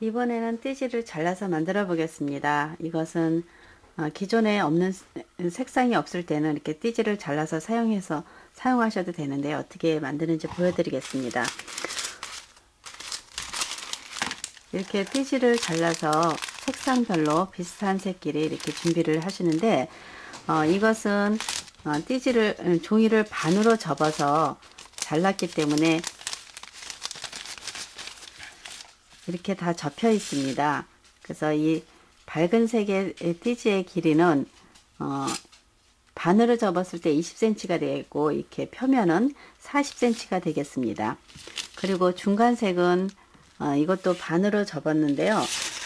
이번에는 띠지를 잘라서 만들어 보겠습니다. 이것은 어, 기존에 없는 색상이 없을 때는 이렇게 띠지를 잘라서 사용해서 사용하셔도 되는데 어떻게 만드는지 보여드리겠습니다. 이렇게 띠지를 잘라서 색상별로 비슷한 색끼리 이렇게 준비를 하시는데 어, 이것은 어, 띠지를 음, 종이를 반으로 접어서 잘랐기 때문에 이렇게 다 접혀 있습니다. 그래서 이 밝은 색의 띠지의 길이는 어, 반으로 접었을 때 20cm가 되겠고 이렇게 표면은 40cm가 되겠습니다. 그리고 중간색은 어, 이것도 반으로 접었는데요.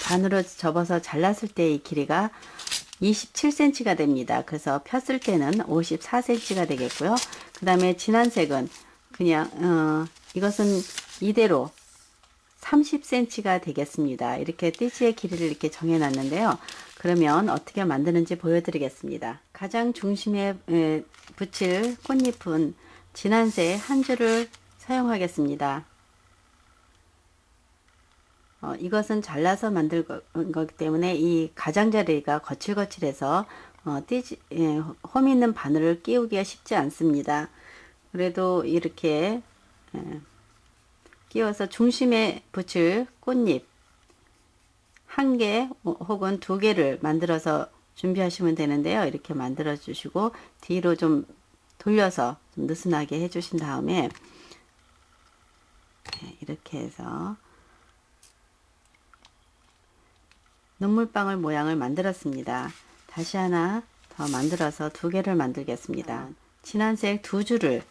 반으로 접어서 잘랐을 때 이 길이가 27cm가 됩니다. 그래서 폈을 때는 54cm가 되겠고요. 그 다음에 진한 색은 그냥 어, 이것은 이대로 30cm가 되겠습니다. 이렇게 띠지의 길이를 이렇게 정해 놨는데요. 그러면 어떻게 만드는지 보여드리겠습니다. 가장 중심에 붙일 꽃잎은 진한색 한 줄을 사용하겠습니다. 어, 이것은 잘라서 만들 거, 기 때문에 이 가장자리가 거칠거칠해서 어, 띠지, 예, 홈 있는 바늘을 끼우기가 쉽지 않습니다. 그래도 이렇게 예, 끼워서 중심에 붙일 꽃잎 한 개 혹은 두 개를 만들어서 준비하시면 되는데요. 이렇게 만들어 주시고 뒤로 좀 돌려서 좀 느슨하게 해 주신 다음에 네, 이렇게 해서 눈물방울 모양을 만들었습니다. 다시 하나 더 만들어서 두 개를 만들겠습니다. 진한색 두 줄을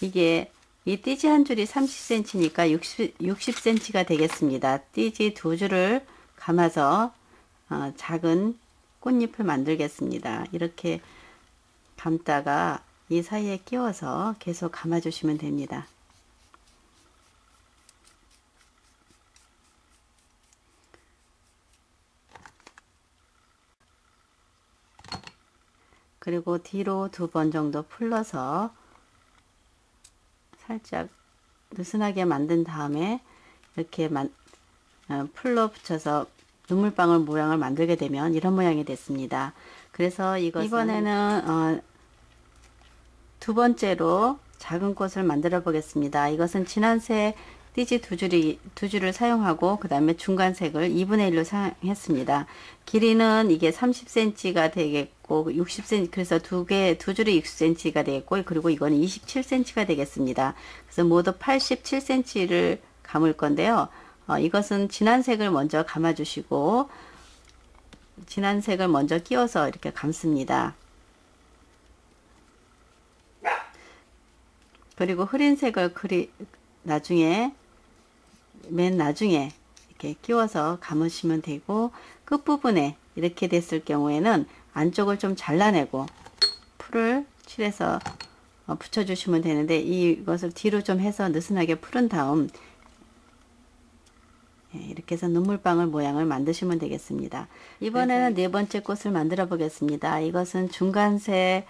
이게 이 띠지 한 줄이 30cm니까 60, 60cm가 되겠습니다. 띠지 두 줄을 감아서 어, 작은 꽃잎을 만들겠습니다. 이렇게 감다가 이 사이에 끼워서 계속 감아주시면 됩니다. 그리고 뒤로 두 번 정도 풀러서 살짝 느슨하게 만든 다음에 이렇게 만, 어, 풀로 붙여서 눈물방울 모양을 만들게 되면 이런 모양이 됐습니다. 그래서 이것 이번에는 어, 두 번째로 작은 꽃을 만들어 보겠습니다. 이것은 진한색 띠지 두 줄이 두 줄을 사용하고 그 다음에 중간색을 2분의 1로 사용했습니다. 길이는 이게 30cm가 되겠고 60cm 그래서 두 개 두 줄이 60cm가 되겠고 그리고 이거는 27cm가 되겠습니다. 그래서 모두 87cm를 감을 건데요. 어, 이것은 진한 색을 먼저 감아 주시고 진한 색을 먼저 끼워서 이렇게 감습니다. 그리고 흐린 색을 그리 나중에 맨 나중에 이렇게 끼워서 감으시면 되고 끝부분에 이렇게 됐을 경우에는 안쪽을 좀 잘라내고 풀을 칠해서 어, 붙여주시면 되는데 이것을 뒤로 좀 해서 느슨하게 풀은 다음 예, 이렇게 해서 눈물방울 모양을 만드시면 되겠습니다. 이번에는 네 번째 꽃을 만들어 보겠습니다. 이것은 중간색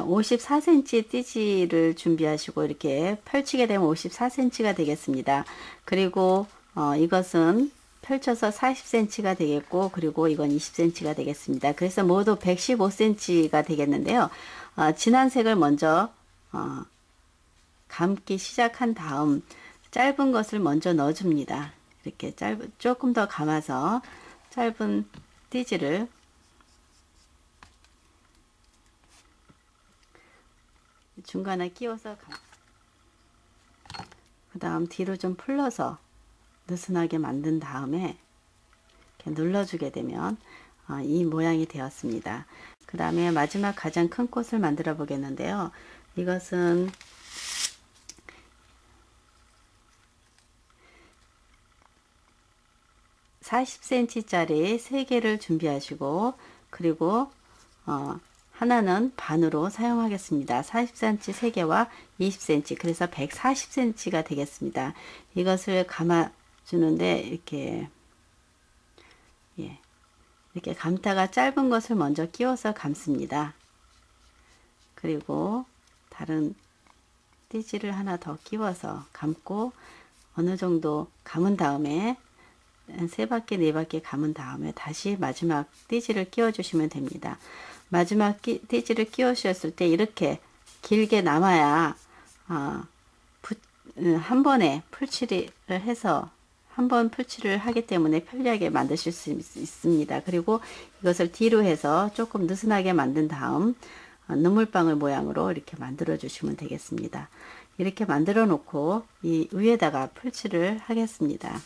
54cm 띠지를 준비하시고 이렇게 펼치게 되면 54cm가 되겠습니다. 그리고 어, 이것은 펼쳐서 40cm가 되겠고 그리고 이건 20cm가 되겠습니다. 그래서 모두 115cm가 되겠는데요. 어, 진한 색을 먼저 어, 감기 시작한 다음 짧은 것을 먼저 넣어줍니다. 이렇게 짧은 조금 더 감아서 짧은 띠지를 중간에 끼워서 그 다음 뒤로 좀 풀러서 느슨하게 만든 다음에 이렇게 눌러주게 되면 어, 이 모양이 되었습니다. 그 다음에 마지막 가장 큰 꽃을 만들어 보겠는데요. 이것은 (40cm) 짜리 3개를 준비하시고 그리고 어, 하나는 반으로 사용하겠습니다. 40cm 3개와 20cm 그래서 140cm가 되겠습니다. 이것을 감아 주는데 이렇게 예, 이렇게 감다가 짧은 것을 먼저 끼워서 감습니다. 그리고 다른 띠지를 하나 더 끼워서 감고 어느 정도 감은 다음에 세 바퀴 네 바퀴 감은 다음에 다시 마지막 띠지를 끼워 주시면 됩니다. 마지막 끼, 띠지를 끼우셨을 때 이렇게 길게 남아야 어, 붓- 음, 한 번에 풀칠을 해서 한 번 풀칠을 하기 때문에 편리하게 만드실 수 있- 있습니다. 그리고 이것을 뒤로 해서 조금 느슨하게 만든 다음 어, 눈물방울 모양으로 이렇게 만들어 주시면 되겠습니다. 이렇게 만들어 놓고 이 위에다가 풀칠을 하겠습니다.